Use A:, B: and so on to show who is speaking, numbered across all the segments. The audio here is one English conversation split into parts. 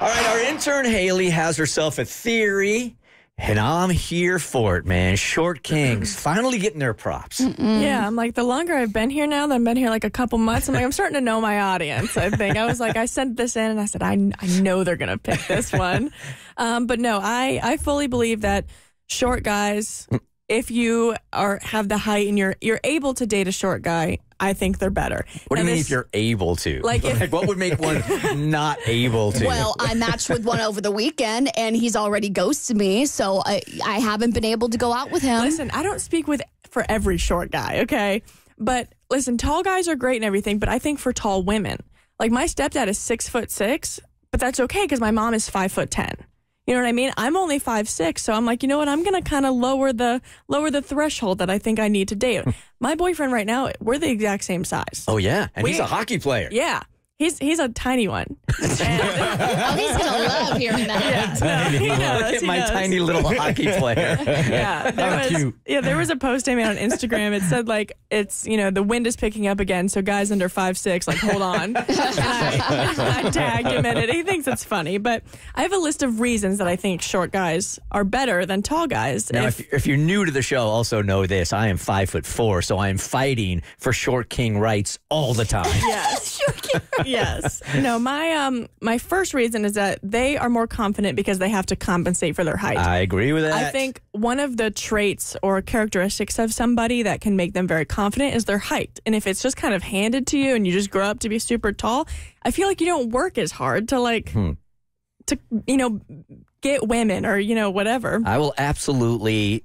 A: All right, our intern Haley has herself a theory, and I'm here for it, man. Short Kings finally getting their props.
B: Yeah, I'm like the longer I've been here now, that I've been here like a couple months. I'm like I'm starting to know my audience. I think I was like I sent this in and I said I, I know they're gonna pick this one, um, but no, I I fully believe that short guys, if you are have the height and you're you're able to date a short guy, I think they're better.
A: What do you
B: Now,
A: mean if you're able to?
B: Like if-
A: what would make one not able to?
C: Well, I matched with one over the weekend, and he's already ghosted me, so I, I haven't been able to go out with him.
B: Listen, I don't speak with for every short guy, okay? But listen, tall guys are great and everything, but I think for tall women, like my stepdad is six foot six, but that's okay because my mom is five foot ten. You know what I mean? I'm only five six, so I'm like, you know what? I'm gonna kind of lower the lower the threshold that I think I need to date. Hmm. my boyfriend right now, we're the exact same size.
A: oh yeah, and he's a hockey player.
B: Yeah, he's he's a tiny one.
C: Oh, he's gonna love hearing that.
B: no, he
A: Look
B: knows,
A: at
B: he
A: my
B: knows.
A: tiny little hockey player.
B: yeah, there was
D: cute.
B: yeah, there was a post I made on Instagram. It said like it's you know the wind is picking up again, so guys under five six like hold on. and I, I tagged him in it. He thinks it's funny, but I have a list of reasons that I think short guys are better than tall guys.
A: Now,
B: If-
A: if, if you're new to the show, also know this: I am five foot four, so I am fighting for short king rights all the time.
B: yes, yes. No, my um my first reason is that they are more confident because they have to compensate for their height.
A: I agree with that.
B: I think one of the traits or characteristics of somebody that can make them very confident is their height. And if it's just kind of handed to you and you just grow up to be super tall, I feel like you don't work as hard to like
A: Hmm.
B: to you know get women or you know whatever.
A: I will absolutely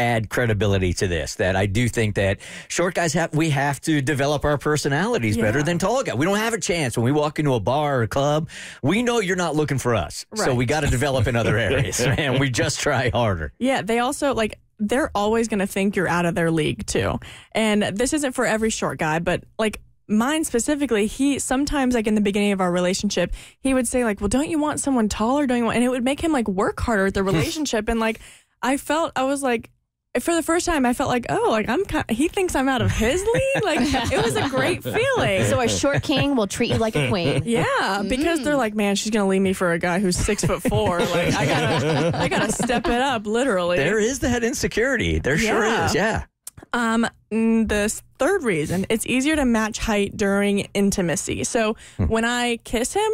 A: add credibility to this that I do think that short guys have we have to develop our personalities better than tall guys. We don't have a chance when we walk into a bar or a club. We know you're not looking for us. So we got to develop in other areas and we just try harder.
B: Yeah, they also like they're always going to think you're out of their league too. And this isn't for every short guy, but like mine specifically, he sometimes like in the beginning of our relationship, he would say like, "Well, don't you want someone taller? Don't you want?" And it would make him like work harder at the relationship. and like I felt I was like for the first time, I felt like, oh, like I'm. Kind of, he thinks I'm out of his league. Like it was a great feeling.
E: So a short king will treat you like a queen.
B: Yeah, because they're like, man, she's gonna leave me for a guy who's six foot four. Like I gotta, I gotta step it up, literally.
A: There is that insecurity. There sure
B: Yeah.
A: is. Yeah.
B: Um, mm, the third reason, it's easier to match height during intimacy. So
A: Hmm.
B: when I kiss him,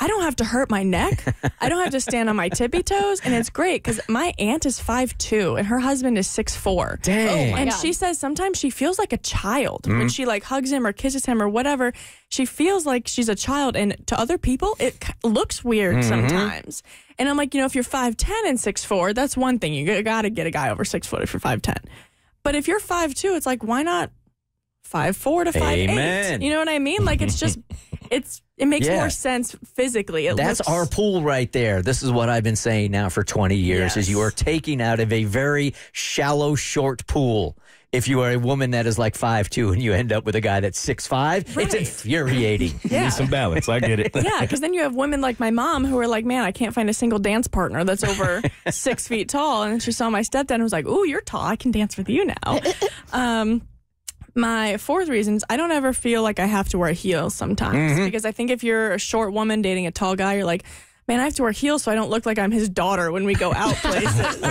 B: I don't have to hurt my neck. I don't have to stand on my tippy toes, and it's great because my aunt is five two and her husband is six four.
A: Dang.
B: Oh and
E: God.
B: she says sometimes she feels like a child when mm-hmm. she like hugs him or kisses him or whatever. She feels like she's a child, and to other people, it looks weird mm-hmm. sometimes. And I'm like, you know, if you're five ten and six four, that's one thing. You got to get a guy over six foot if you're five ten. But if you're five two, it's like why not five four to five eight? You know what I mean? Like it's just it's it makes
A: Yeah.
B: more sense physically. It
A: That's
B: looks,
A: our pool right there. This is what I've been saying now for 20 years is you are taking out of a very shallow short pool. If you are a woman that is like five two and you end up with a guy that's six five, it's infuriating.
B: Yeah.
D: Need some balance. I get it.
B: Yeah, because then you have women like my mom who are like, man, I can't find a single dance partner that's over six feet tall. And then she saw my stepdad and was like, ooh, you're tall. I can dance with you now. um, my fourth reason is I don't ever feel like I have to wear heels sometimes because I think if you're a short woman dating a tall guy, you're like, man, I have to wear heels so I don't look like I'm his daughter when we go out places.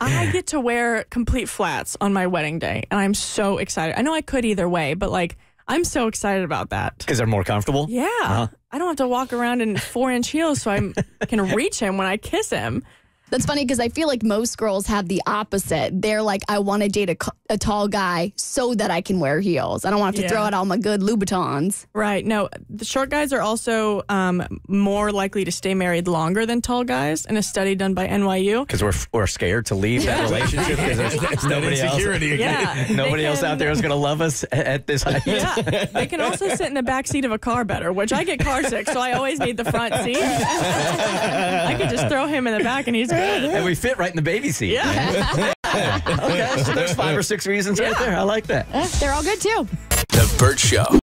B: I get to wear complete flats on my wedding day, and I'm so excited. I know I could either way, but like, I'm so excited about that.
A: Because they're more comfortable.
B: Yeah.
A: Uh-huh.
B: I don't have to walk around in four inch heels so I can reach him when I kiss him.
C: That's funny because I feel like most girls have the opposite. They're like, I want to date a tall guy so that I can wear heels. I don't want to
B: Yeah.
C: throw out all my good Louboutins.
B: Right. No, the short guys are also um, more likely to stay married longer than tall guys in a study done by NYU.
A: Because we're, we're scared to leave that relationship because there's
D: That
A: nobody else.
D: insecurity again.
B: Yeah.
A: Nobody
B: They
A: else out there is going to love us at- at this height.
B: Yeah. They can also sit in the back seat of a car better, which I get car sick, so I always need the front seat. I could just throw him in the back and he's good.
A: And we fit right in the baby seat.
B: Yeah.
A: Okay, so there's five or six reasons right there. I like that.
C: They're all good too.
F: The Bert Show.